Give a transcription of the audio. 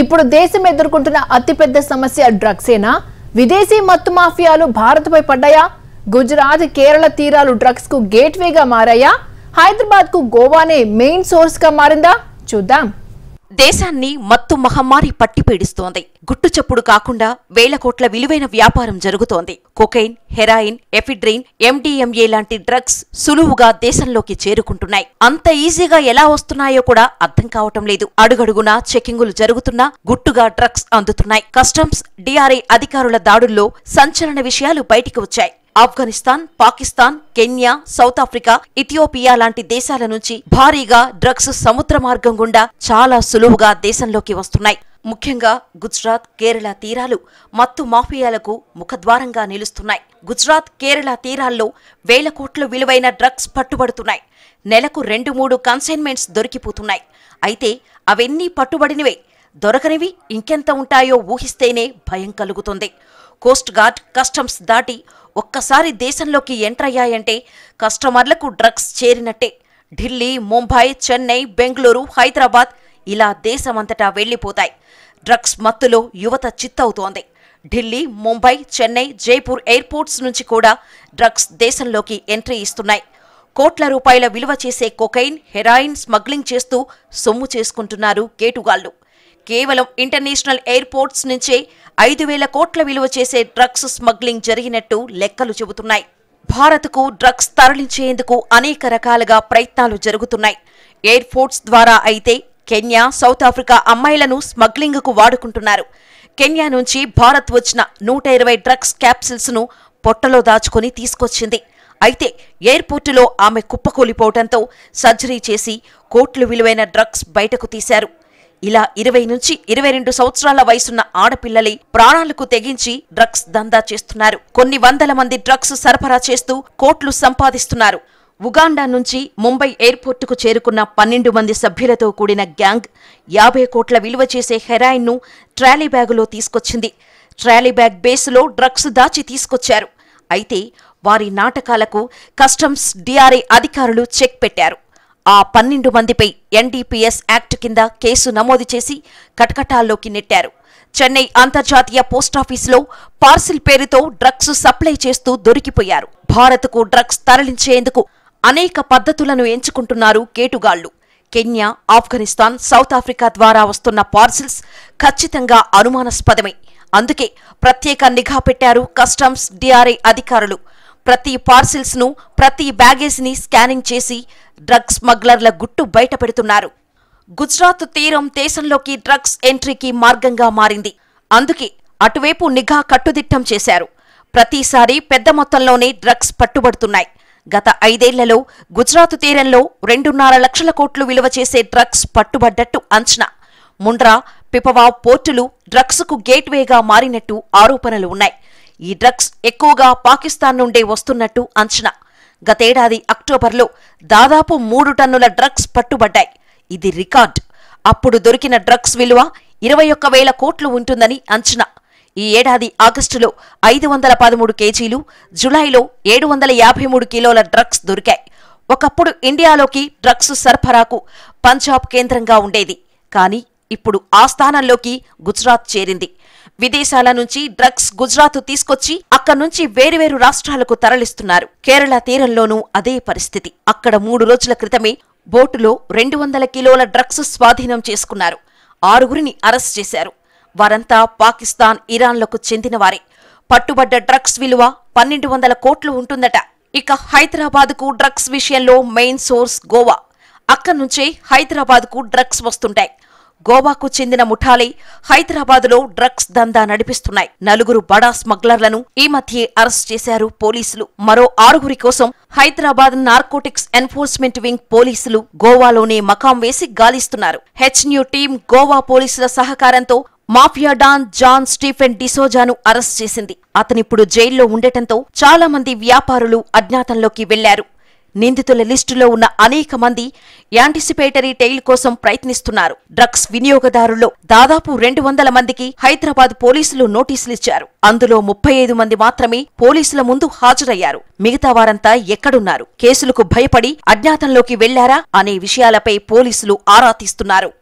ఇప్పుడు దేశం ఎదుర్కొంటున్న అతిపెద్ద సమస్య డ్రగ్సేనా విదేశీ మత్తు మాఫియాలు భారత్పై పడ్డాయా? గుజరాత్ కేరళ తీరాలు డ్రగ్స్కు గేట్వేగా మారాయా? హైదరాబాద్కు గోవానే మెయిన్ సోర్స్గా మారిందా? చూద్దాం. దేశాన్ని మత్తు మహమ్మారి పట్టి పీడిస్తోంది. గుట్టు చప్పుడు కాకుండా వేల కోట్ల విలువైన వ్యాపారం జరుగుతోంది. కొకైన్ హెరాయిన్ ఎఫిడ్రిన్ ఎండిఎంఏ లాంటి డ్రగ్స్ సులువుగా దేశంలోకి చేరుకుంటున్నాయి. అంత ఈజీగా ఎలా వస్తున్నాయో కూడా అర్థం కావటం లేదు. అడుగడుగునా చెకింగులు జరుగుతున్నా గుట్టుగా డ్రగ్స్ అందుతున్నాయి. కస్టమ్స్ డిఆర్ఐ అధికారుల దాడుల్లో సంచలన విషయాలు బయటికి వచ్చాయి. Afghanistan Pakistan Kenya South Africa Ethiopia లాంటి దేశాల నుంచి భారీగా డ్రగ్స్ సముద్ర మార్గం గుండా చాలా సులువుగా దేశంలోకి వస్తున్నాయి. ముఖ్యంగా గుజరాత్ కేరళ తీరాలు మత్తు మాఫియాలకు ముఖద్వారంగా నిలుస్తున్నాయి. గుజరాత్ కేరళ తీరాల్లో వేల కోట్ల విలువైన డ్రగ్స్ పట్టుబడుతున్నాయి. నెలకు రెండు మూడు కన్సైన్మెంట్స్ దొరికిపోతున్నాయి. అయితే అవన్నీ పట్టుబడినవే. దొరకనివి ఇంకెంత ఉంటాయో ఊహిస్తేనే భయం కలుగుతుంది. కోస్ట్ గార్డ్ కస్టమ్స్ దాటి ఒక్కసారి దేశంలోకి ఎంటర్ అయ్యాయంటే కస్టమర్లకు డ్రగ్స్ చేరినట్టే. ఢిల్లీ ముంబై చెన్నై బెంగళూరు హైదరాబాద్ ఇలా దేశమంతటా వెళ్ళిపోతాయి డ్రగ్స్ మత్తులో యువత చిత్తవుతోంది. ఢిల్లీ ముంబై చెన్నై జైపూర్ ఎయిర్పోర్ట్స్ నుంచి కూడా డ్రగ్స్ దేశంలోకి ఎంట్రీ ఇస్తున్నాయి. కోట్ల రూపాయల విలువ చేసే కొకైన్ హెరాయిన్ స్మగ్లింగ్ చేస్తూ సొమ్ము చేసుకుంటున్నారు గేటుగాళ్ళు కేవలం ఇంటర్నేషనల్ ఎయిర్పోర్ట్స్ నుంచే ఐదు వేల కోట్ల విలువ చేసే డ్రగ్స్ స్మగ్లింగ్ జరిగినట్టు లెక్కలు చెబుతున్నాయి. భారత్కు డ్రగ్స్ తరలించేందుకు అనేక రకాలుగా ప్రయత్నాలు జరుగుతున్నాయి. ఎయిర్పోర్ట్స్ ద్వారా అయితే కెన్యా సౌత్ ఆఫ్రికా అమ్మాయిలను స్మగ్లింగ్కు వాడుకుంటున్నారు. కెన్యా నుంచి భారత్ వచ్చిన నూట ఇరవై డ్రగ్స్ క్యాప్సిల్స్ను పొట్టలో దాచుకొని తీసుకొచ్చింది. అయితే ఎయిర్పోర్టులో ఆమె కుప్పకూలిపోవడంతో సర్జరీ చేసి కోట్లు విలువైన డ్రగ్స్ బయటకు తీశారు. ఇలా ఇరవై నుంచి ఇరవై రెండు సంవత్సరాల వయసున్న ఆడపిల్లలే ప్రాణాలకు తెగించి డ్రగ్స్ దందా చేస్తున్నారు. కొన్ని వందల మంది డ్రగ్స్ సరఫరా చేస్తూ కోట్లు సంపాదిస్తున్నారు. ఉగాండా నుంచి ముంబై ఎయిర్పోర్టుకు చేరుకున్న పన్నెండు మంది సభ్యులతో కూడిన గ్యాంగ్ యాభై కోట్ల విలువ చేసే హెరాయిన్ను ట్రాలీ బ్యాగులో తీసుకొచ్చింది. ట్రాలీ బ్యాగ్ బేసులో డ్రగ్స్ దాచి తీసుకొచ్చారు. అయితే వారి నాటకాలకు కస్టమ్స్ డిఆర్ఐ అధికారులు చెక్ పెట్టారు. ఆ పన్నెండు మందిపై ఎన్డీపీఎస్ యాక్ట్ కింద కేసు నమోదు చేసి కటకటాల్లోకి నెట్టారు. చెన్నై అంతర్జాతీయ పోస్టాఫీసులో పార్సిల్ పేరుతో డ్రగ్స్ సప్లై చేస్తూ దొరికిపోయారు. భారత్కు డ్రగ్స్ తరలించేందుకు అనేక పద్ధతులను ఎంచుకుంటున్నారు కేటుగాళ్ళు కెన్యా ఆఫ్ఘనిస్తాన్ సౌత్ ఆఫ్రికా ద్వారా వస్తున్న పార్సిల్స్ ఖచ్చితంగా అనుమానాస్పదమే. అందుకే ప్రత్యేక నిఘా పెట్టారు కస్టమ్స్ డిఆర్ఐ అధికారులు. ప్రతి పార్సిల్స్ను ప్రతి బ్యాగేజ్ని స్కానింగ్ చేసి డ్రగ్స్ స్మగ్లర్ల గుట్టు బయటపెడుతున్నారు గుజరాత్ తీరం దేశంలోకి డ్రగ్స్ ఎంట్రీకి మార్గంగా మారింది. అందుకే అటువైపు నిఘా కట్టుదిట్టం చేశారు. ప్రతిసారి పెద్ద మొత్తంలోనే డ్రగ్స్ పట్టుబడుతున్నాయి. గత ఐదేళ్ళలో గుజరాత్ తీరంలో రెండున్నర లక్షల కోట్లు విలువ చేసే డ్రగ్స్ పట్టుబడ్డట్టు అంచనా. ముండ్రా పిపవావ్ పోర్టులు డ్రగ్స్కు గేట్వేగా మారినట్టు ఆరోపణలు ఉన్నాయి. ఈ డ్రగ్స్ ఎక్కువగా పాకిస్తాన్ నుండే వస్తున్నట్టు అంచనా. గతేడాది అక్టోబర్లో దాదాపు మూడు టన్నుల డ్రగ్స్ పట్టుబడ్డాయి. ఇది రికార్డ్. అప్పుడు దొరికిన డ్రగ్స్ విలువ ఇరవై ఒక్క వేల కోట్లు ఉంటుందని అంచనా. ఈ ఏడాది ఆగస్టులో ఐదు వందల పదమూడు కేజీలు జులైలో ఏడు వందల యాభై మూడు కిలోల డ్రగ్స్ దొరికాయి. ఒకప్పుడు ఇండియాలోకి డ్రగ్స్ సరఫరాకు పంజాబ్ కేంద్రంగా ఉండేది. కానీ ఇప్పుడు ఆ స్థానంలోకి గుజరాత్ చేరింది. విదేశాల నుంచి డ్రగ్స్ గుజరాత్ తీసుకొచ్చి అక్కడి నుంచి వేరువేరు రాష్ట్రాలకు తరలిస్తున్నారు. కేరళ తీరంలోనూ అదే పరిస్థితి. అక్కడ మూడు రోజుల క్రితమే బోటులో రెండు వందల కిలోల డ్రగ్స్ స్వాధీనం చేసుకున్నారు. ఆరుగురిని అరెస్ట్ చేశారు. వారంతా పాకిస్తాన్ ఇరాన్లకు చెందినవారే పట్టుబడ్డ డ్రగ్స్ విలువ పన్నెండు వందల కోట్లు ఉంటుందట. ఇక హైదరాబాద్కు డ్రగ్స్ విషయంలో మెయిన్ సోర్స్ గోవా. అక్కడి నుంచే హైదరాబాద్కు డ్రగ్స్ వస్తుంటాయి. గోవాకు చెందిన ముఠాలే హైదరాబాదులో డ్రగ్స్ దందా నడిపిస్తున్నాయి. నలుగురు బడా స్మగ్లర్లను ఈ మధ్యే అరెస్ట్ చేశారు పోలీసులు. మరో ఆరుగురి కోసం హైదరాబాద్ నార్కోటిక్స్ ఎన్ఫోర్స్మెంట్ వింగ్ పోలీసులు గోవాలోనే మకాం వేసి గాలిస్తున్నారు. హెచ్న్యూ టీం గోవా పోలీసుల సహకారంతో మాఫియా డాన్ జాన్ స్టీఫెన్ డిసోజాను అరెస్ట్ చేసింది. అతనిప్పుడు జైల్లో ఉండటంతో చాలా మంది వ్యాపారులు అజ్ఞాతంలోకి వెళ్ళారు. నిందితుల లిస్టులో ఉన్న అనేక మంది యాంటిసిపేటరీ టెయిల్ కోసం ప్రయత్నిస్తున్నారు. డ్రగ్స్ వినియోగదారుల్లో దాదాపు రెండు వందల మందికి హైదరాబాద్ పోలీసులు నోటీసులిచ్చారు అందులో ముప్పై ఐదు మంది మాత్రమే పోలీసుల ముందు హాజరయ్యారు. మిగతా వారంతా ఎక్కడున్నారు? కేసులకు భయపడి అజ్ఞాతంలోకి వెళ్ళారా? అనే విషయాలపై పోలీసులు ఆరా తీస్తున్నారు.